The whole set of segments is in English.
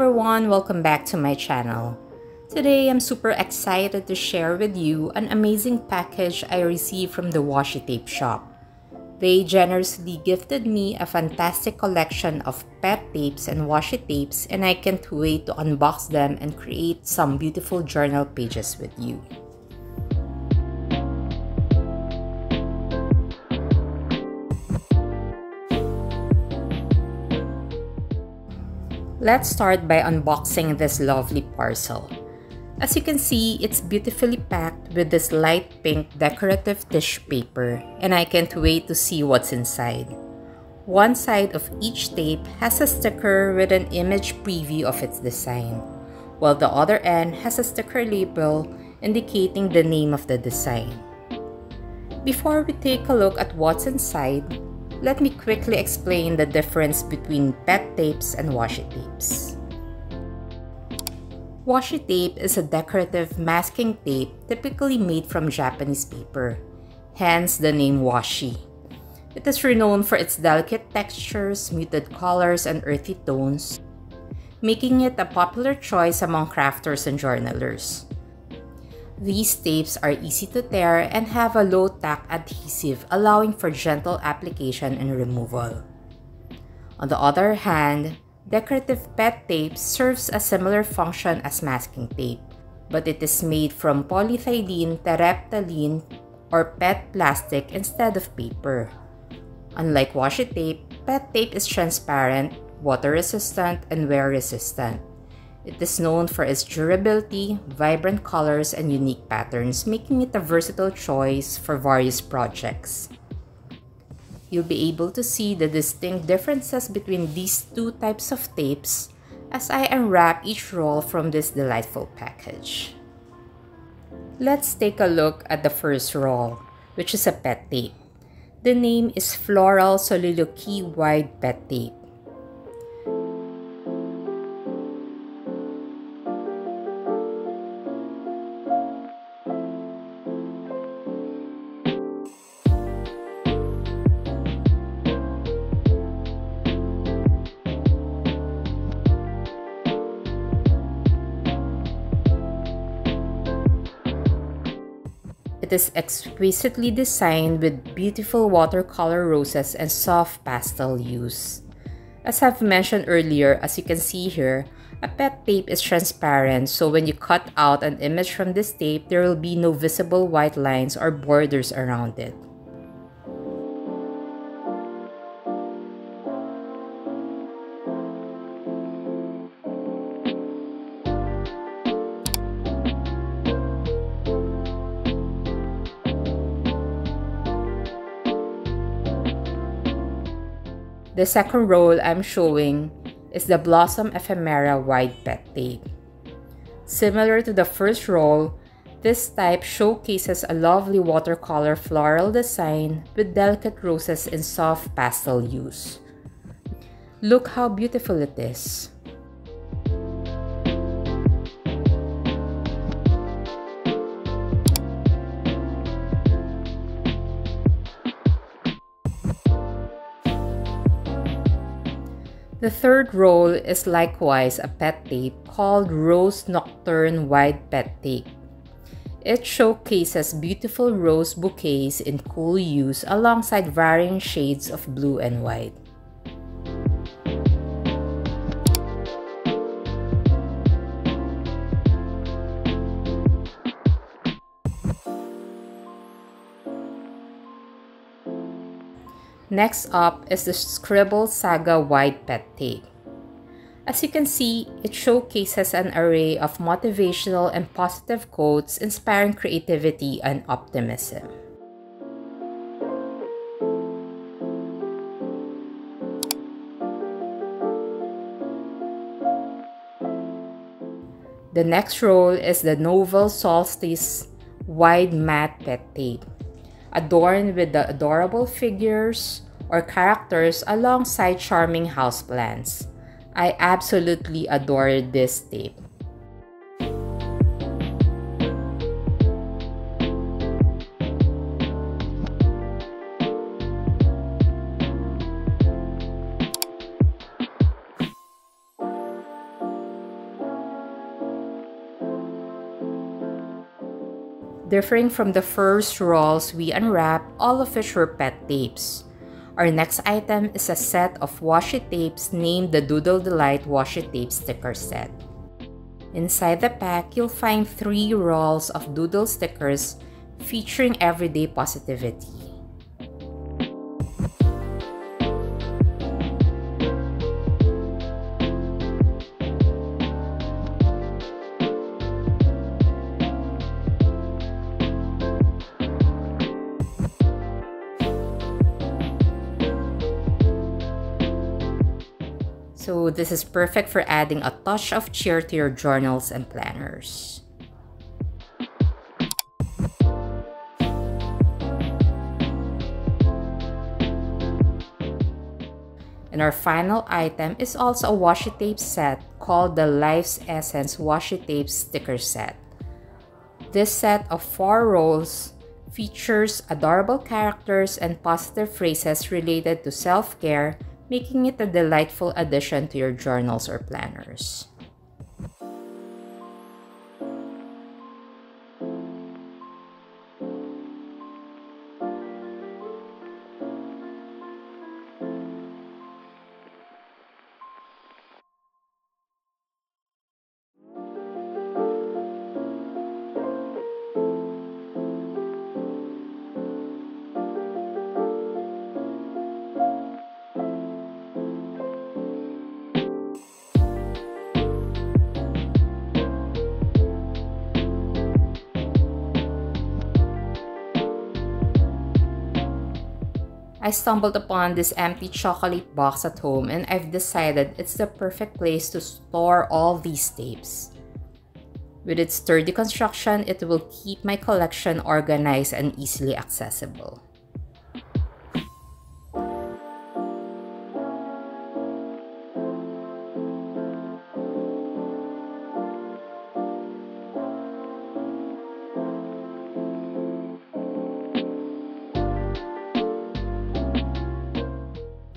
Everyone, welcome back to my channel. Today I'm super excited to share with you an amazing package I received from the washi tape shop. They generously gifted me a fantastic collection of pet tapes and washi tapes and I can't wait to unbox them and create some beautiful journal pages with you. Let's start by unboxing this lovely parcel. As you can see, it's beautifully packed with this light pink decorative tissue paper and I can't wait to see what's inside. One side of each tape has a sticker with an image preview of its design, while the other end has a sticker label indicating the name of the design. Before we take a look at what's inside, let me quickly explain the difference between pet tapes and washi tapes. Washi tape is a decorative masking tape typically made from Japanese paper, hence the name washi. It is renowned for its delicate textures, muted colors, and earthy tones, making it a popular choice among crafters and journalers. These tapes are easy to tear and have a low tack adhesive allowing for gentle application and removal. On the other hand, decorative pet tape serves a similar function as masking tape, but it is made from polyethylene terephthalene or PET plastic instead of paper. Unlike washi tape, PET tape is transparent, water resistant, and wear resistant. It is known for its durability, vibrant colors, and unique patterns, making it a versatile choice for various projects. You'll be able to see the distinct differences between these two types of tapes as I unwrap each roll from this delightful package. Let's take a look at the first roll, which is a pet tape. The name is Floral Soliloquy Wide Pet Tape. It is exquisitely designed with beautiful watercolor roses and soft pastel hues. As I've mentioned earlier, as you can see here, a pet tape is transparent so when you cut out an image from this tape, there will be no visible white lines or borders around it. The second roll I'm showing is the Blossom Ephemera Wide Pet Tape. Similar to the first roll, this type showcases a lovely watercolor floral design with delicate roses in soft pastel hues. Look how beautiful it is. The third roll is likewise a pet tape called Rose Nocturne Wide Pet Tape. It showcases beautiful rose bouquets in cool hues alongside varying shades of blue and white. Next up is the Scribble Saga Wide Pet Tape. As you can see, it showcases an array of motivational and positive quotes inspiring creativity and optimism. The next roll is the Novel Solstice Wide Matte Pet Tape adorned with the adorable figures or characters alongside charming houseplants. I absolutely adore this tape. Differing from the first rolls we unwrap all of which were pet tapes. Our next item is a set of washi tapes named the Doodle Delight Washi Tape Sticker Set. Inside the pack, you'll find three rolls of doodle stickers featuring everyday positivity. This is perfect for adding a touch of cheer to your journals and planners. And our final item is also a washi tape set called the Life's Essence Washi Tape Sticker Set. This set of four rolls features adorable characters and positive phrases related to self-care making it a delightful addition to your journals or planners. I stumbled upon this empty chocolate box at home and I've decided it's the perfect place to store all these tapes. With its sturdy construction, it will keep my collection organized and easily accessible.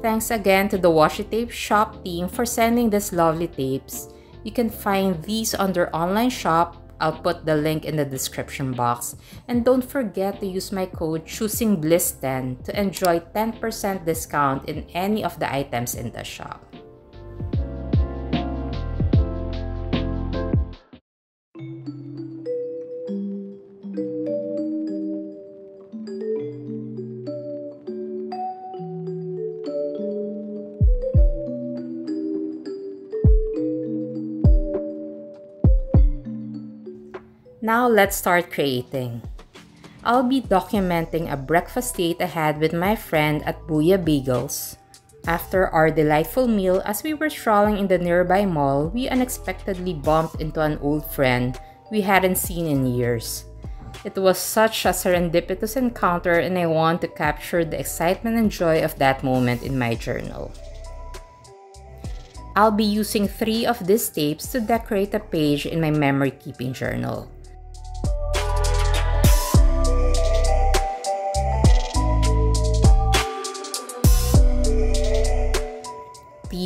Thanks again to the Washi Tape Shop team for sending these lovely tapes. You can find these on their online shop. I'll put the link in the description box. And don't forget to use my code ChoosingBliss10 to enjoy 10% discount in any of the items in the shop. Now let's start creating. I'll be documenting a breakfast date I had with my friend at Booyah Bagels. After our delightful meal, as we were strolling in the nearby mall, we unexpectedly bumped into an old friend we hadn't seen in years. It was such a serendipitous encounter and I want to capture the excitement and joy of that moment in my journal. I'll be using three of these tapes to decorate a page in my memory keeping journal.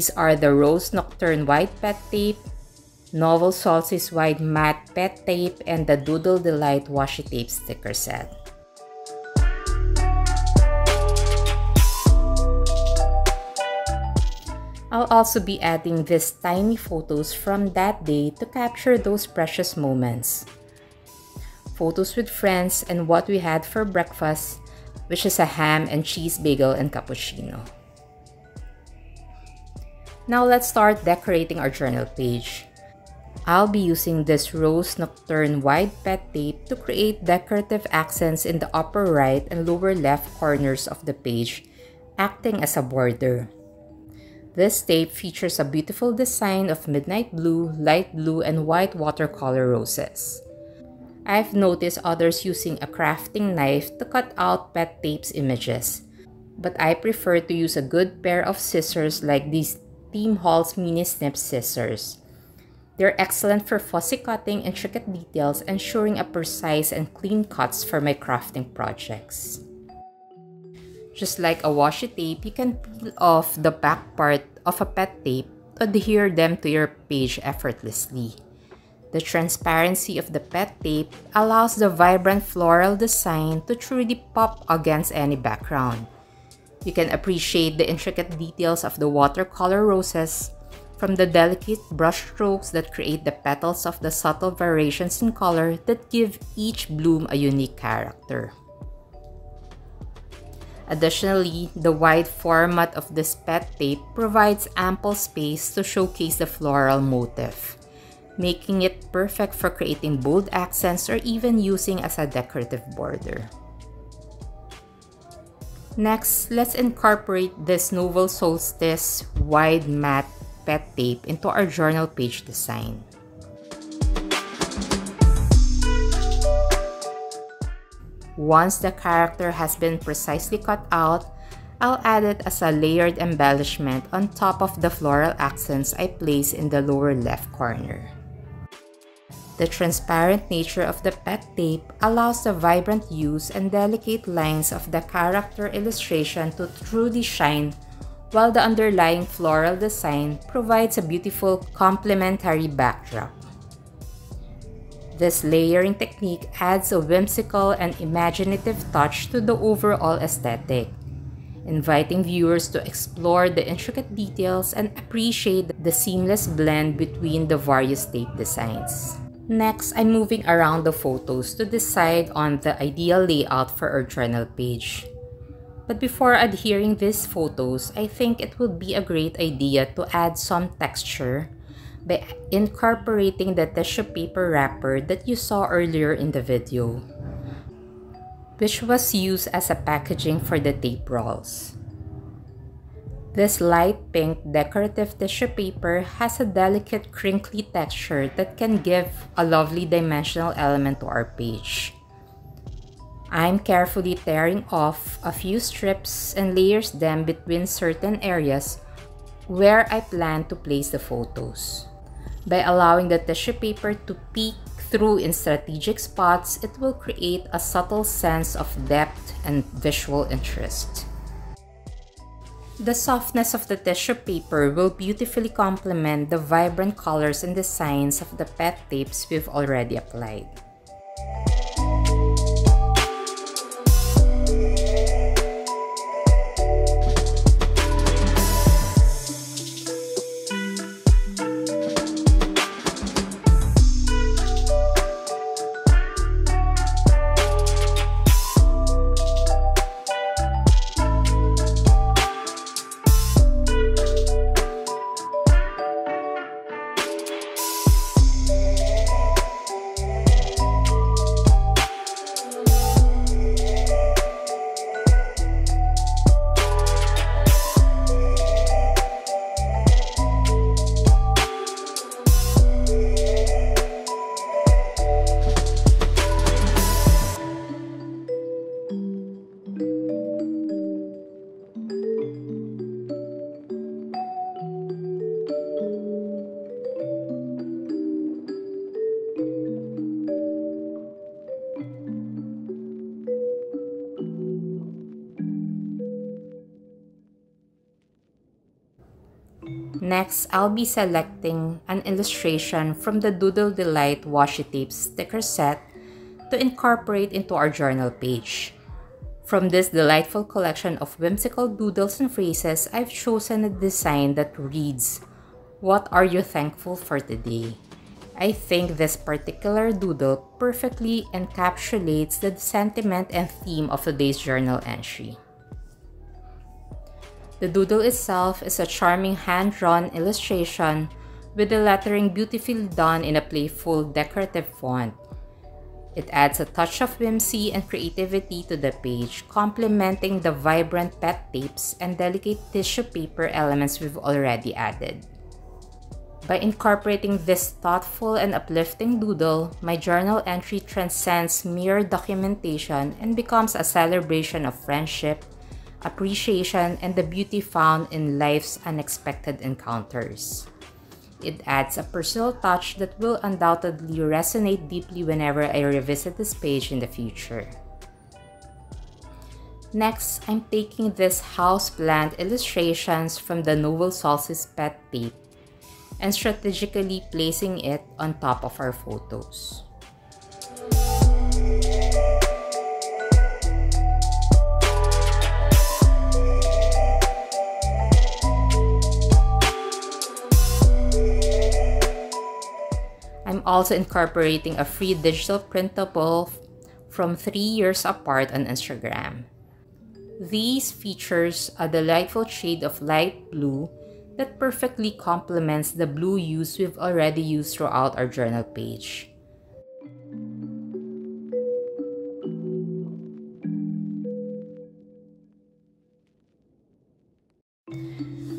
These are the Rose Nocturne Wide Pet Tape, Novel Solstice Wide Matte Pet Tape, and the Doodle Delight Washi Tape Sticker Set. I'll also be adding these tiny photos from that day to capture those precious moments. Photos with friends and what we had for breakfast, which is a ham and cheese bagel and cappuccino. Now let's start decorating our journal page. I'll be using this Rose Nocturne wide pet tape to create decorative accents in the upper right and lower left corners of the page, acting as a border. This tape features a beautiful design of midnight blue, light blue, and white watercolor roses. I've noticed others using a crafting knife to cut out pet tape's images, but I prefer to use a good pair of scissors like these Tim Holtz Mini Snip Scissors. They're excellent for fussy cutting intricate details, ensuring a precise and clean cuts for my crafting projects. Just like a washi tape, you can peel off the back part of a pet tape to adhere them to your page effortlessly. The transparency of the PET tape allows the vibrant floral design to truly pop against any background. You can appreciate the intricate details of the watercolor roses, from the delicate brush strokes that create the petals of the subtle variations in color that give each bloom a unique character. Additionally, the wide format of this PET tape provides ample space to showcase the floral motif, making it perfect for creating bold accents or even using as a decorative border. Next, let's incorporate this Novel Solstice wide matte PET tape into our journal page design. Once the character has been precisely cut out, I'll add it as a layered embellishment on top of the floral accents I place in the lower left corner. The transparent nature of the PET tape allows the vibrant hues and delicate lines of the character illustration to truly shine, while the underlying floral design provides a beautiful complementary backdrop. This layering technique adds a whimsical and imaginative touch to the overall aesthetic, inviting viewers to explore the intricate details and appreciate the seamless blend between the various tape designs. Next, I'm moving around the photos to decide on the ideal layout for our journal page. But before adhering these photos, I think it would be a great idea to add some texture by incorporating the tissue paper wrapper that you saw earlier in the video, which was used as a packaging for the tape rolls. This light pink decorative tissue paper has a delicate crinkly texture that can give a lovely dimensional element to our page. I'm carefully tearing off a few strips and layers them between certain areas where I plan to place the photos. By allowing the tissue paper to peek through in strategic spots, it will create a subtle sense of depth and visual interest. The softness of the tissue paper will beautifully complement the vibrant colors and designs of the PET tapes we've already applied. Next, I'll be selecting an illustration from the Doodle Delight washi tape sticker set to incorporate into our journal page. From this delightful collection of whimsical doodles and phrases, I've chosen a design that reads, What are you thankful for today? I think this particular doodle perfectly encapsulates the sentiment and theme of today's journal entry. The doodle itself is a charming hand-drawn illustration with the lettering beautifully done in a playful decorative font. It adds a touch of whimsy and creativity to the page, complementing the vibrant PET tapes and delicate tissue paper elements we've already added. By incorporating this thoughtful and uplifting doodle, my journal entry transcends mere documentation and becomes a celebration of friendship, appreciation, and the beauty found in life's unexpected encounters. It adds a personal touch that will undoubtedly resonate deeply whenever I revisit this page in the future. Next, I'm taking these houseplant illustrations from the Novel Solstice Pet Tape and strategically placing it on top of our photos. I'm also incorporating a free digital printable from three years apart on Instagram. These features a delightful shade of light blue that perfectly complements the blue hues we've already used throughout our journal page.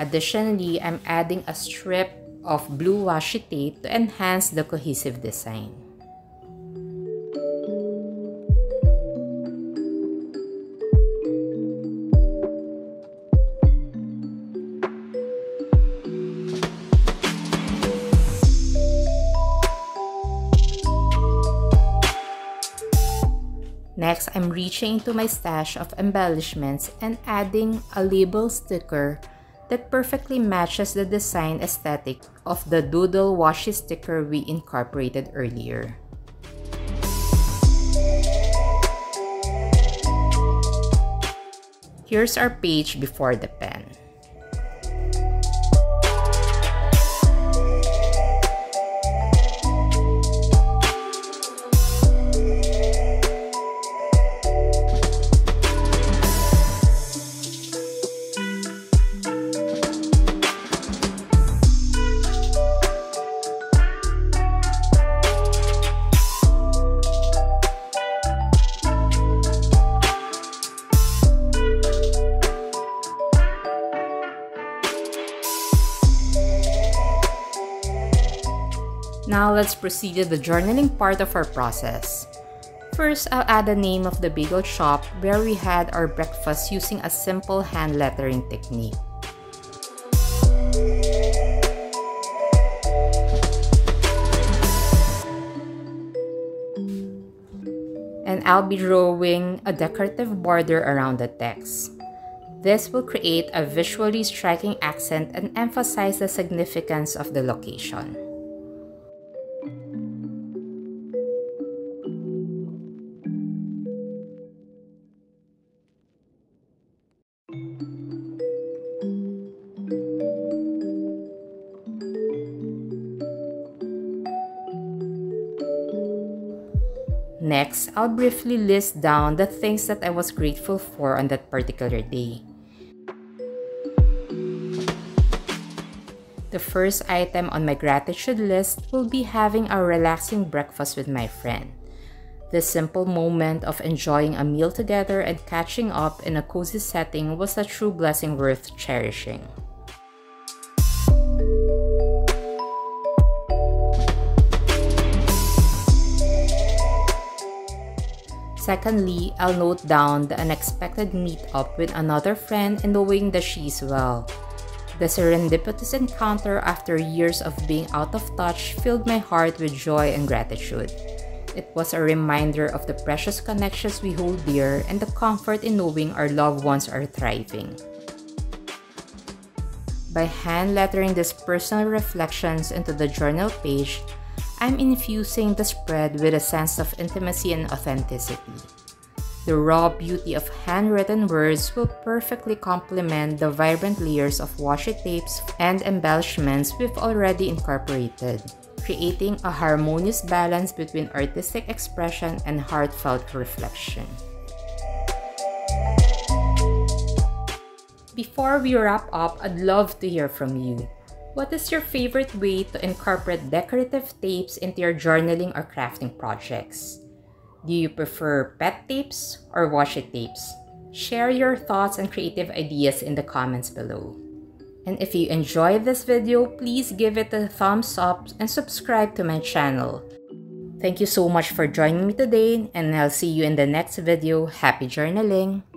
Additionally, I'm adding a strip of blue washi tape to enhance the cohesive design. Next, I'm reaching into my stash of embellishments and adding a label sticker that perfectly matches the design aesthetic of the doodle washi sticker we incorporated earlier. Here's our page before the pen. Now let's proceed to the journaling part of our process. First, I'll add the name of the bagel shop where we had our breakfast using a simple hand lettering technique. And I'll be drawing a decorative border around the text. This will create a visually striking accent and emphasize the significance of the location. Next, I'll briefly list down the things that I was grateful for on that particular day. The first item on my gratitude list will be having a relaxing breakfast with my friend. This simple moment of enjoying a meal together and catching up in a cozy setting was a true blessing worth cherishing. Secondly, I'll note down the unexpected meet-up with another friend and knowing that she's well. The serendipitous encounter after years of being out of touch filled my heart with joy and gratitude. It was a reminder of the precious connections we hold dear and the comfort in knowing our loved ones are thriving. By hand lettering these personal reflections into the journal page, I'm infusing the spread with a sense of intimacy and authenticity. The raw beauty of handwritten words will perfectly complement the vibrant layers of washi tapes and embellishments we've already incorporated, creating a harmonious balance between artistic expression and heartfelt reflection. Before we wrap up, I'd love to hear from you. What is your favorite way to incorporate decorative tapes into your journaling or crafting projects? Do you prefer pet tapes or washi tapes? Share your thoughts and creative ideas in the comments below. And if you enjoyed this video, please give it a thumbs up and subscribe to my channel. Thank you so much for joining me today and I'll see you in the next video. Happy journaling!